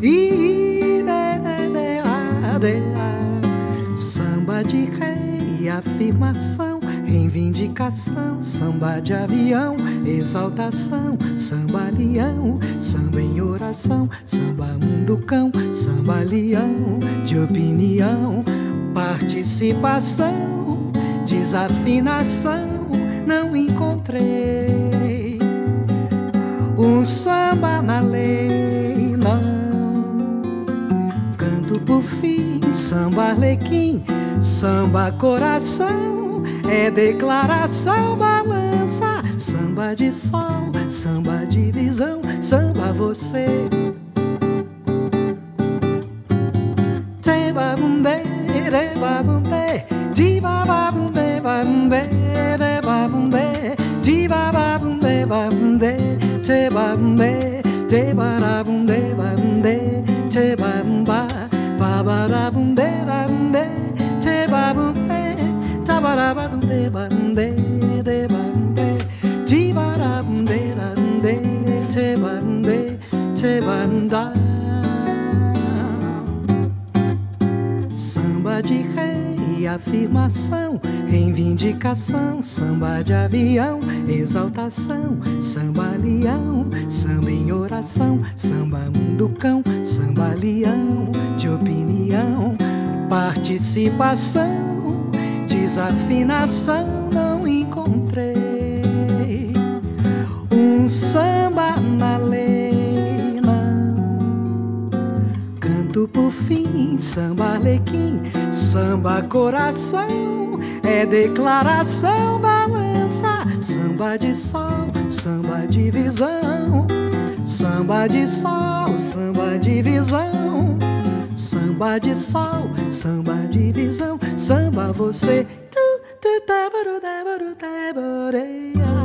E reivindicação, samba de avião, exaltação, samba leão, samba em oração, samba munducão, samba leão, de opinião, participação, desafinação, não encontrei um samba na lei, não. Canto por fim, samba arlequim, samba coração é declaração, balança, samba de sol, samba de visão, samba você. Teba bumbe, reba bumbe, diba babumbe, babumbe, reba bumbe, diba babumbe, babumbe, teba bumbe, teba babumbe, de bande de bande. Ti rande te bande samba de rei afirmação reivindicação samba de avião exaltação samba leão samba em oração samba munducão samba leão de opinião participação desafinação não encontrei. Um samba na lei não canto por fim samba alequim samba coração. É declaração balança. Samba de sol samba de visão. Samba de sol samba de visão Samba de sol, samba de visão, samba você. Tu, tu, tabaru, tabaru, tabaru.